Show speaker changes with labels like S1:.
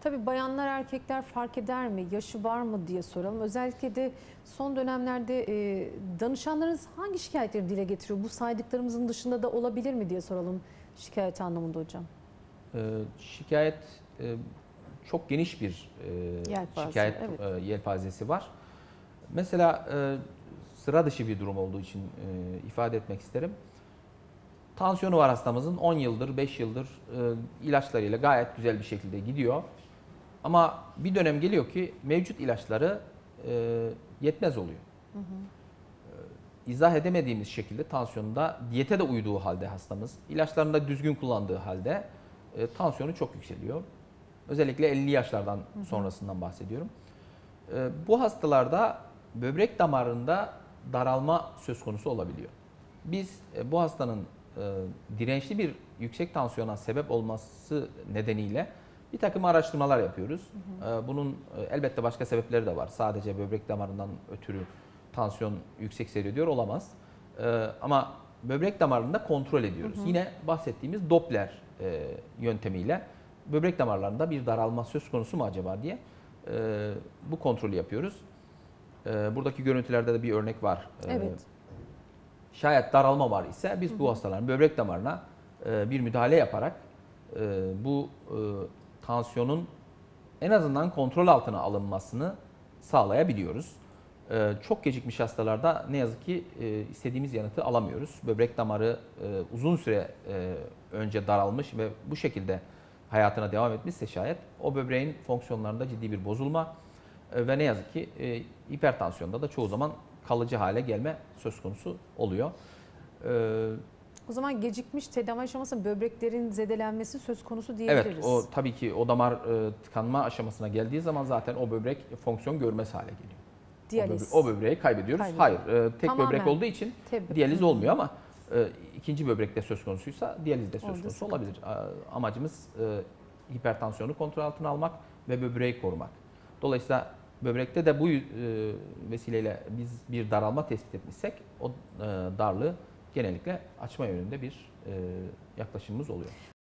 S1: Tabii bayanlar erkekler fark eder mi? Yaşı var mı diye soralım. Özellikle de son dönemlerde e, danışanlarınız hangi şikayetleri dile getiriyor? Bu saydıklarımızın dışında da olabilir mi diye soralım şikayet anlamında hocam.
S2: Ee, şikayet e, çok geniş bir e,
S1: Yelpaze,
S2: şikayet
S1: evet.
S2: e, yelpazesi var. Mesela e, sıra dışı bir durum olduğu için e, ifade etmek isterim. Tansiyonu var hastamızın 10 yıldır, 5 yıldır e, ilaçlarıyla gayet güzel bir şekilde gidiyor. Ama bir dönem geliyor ki mevcut ilaçları e, yetmez oluyor. E, izah edemediğimiz şekilde tansiyonunda diyete de uyduğu halde hastamız, ilaçlarını da düzgün kullandığı halde e, tansiyonu çok yükseliyor. Özellikle 50 yaşlardan sonrasından bahsediyorum. E, bu hastalarda böbrek damarında daralma söz konusu olabiliyor. Biz e, bu hastanın e, dirençli bir yüksek tansiyona sebep olması nedeniyle bir takım araştırmalar yapıyoruz. E, Bunun e, elbette başka sebepleri de var. Sadece böbrek damarından ötürü tansiyon yüksek seyrediyor olamaz. E, Ama böbrek damarında kontrol ediyoruz. Yine bahsettiğimiz Doppler e, yöntemiyle böbrek damarlarında bir daralma söz konusu mu acaba diye e, bu kontrolü yapıyoruz. Buradaki görüntülerde de bir örnek var.
S1: Evet.
S2: Şayet daralma var ise biz bu hastaların böbrek damarına bir müdahale yaparak bu tansiyonun en azından kontrol altına alınmasını sağlayabiliyoruz. E, Çok gecikmiş hastalarda ne yazık ki e, istediğimiz yanıtı alamıyoruz. Böbrek damarı e, uzun süre e, önce daralmış ve bu şekilde hayatına devam etmişse şayet o böbreğin fonksiyonlarında ciddi bir bozulma ve ne yazık ki hipertansiyonda da çoğu zaman kalıcı hale gelme söz konusu oluyor. E,
S1: O zaman gecikmiş tedavi aşamasında böbreklerin zedelenmesi söz konusu diyebiliriz.
S2: Evet, o tabii ki o damar e, tıkanma aşamasına geldiği zaman zaten o böbrek fonksiyon görmez hale geliyor. O,
S1: Diyaliz.
S2: böbre- o böbreği kaybediyoruz.
S1: Kaybediyoruz.
S2: Hayır, e, tek
S1: Tamamen.
S2: böbrek olduğu için
S1: Tabii.
S2: diyaliz olmuyor ama e, ikinci böbrekte söz konusuysa diyaliz de söz
S1: Orada
S2: konusu
S1: sıkıntı.
S2: olabilir. A- Amacımız e, hipertansiyonu kontrol altına almak ve böbreği korumak. Dolayısıyla böbrekte de bu e, vesileyle biz bir daralma tespit etmişsek o e, darlığı genellikle açma yönünde bir e, yaklaşımımız oluyor.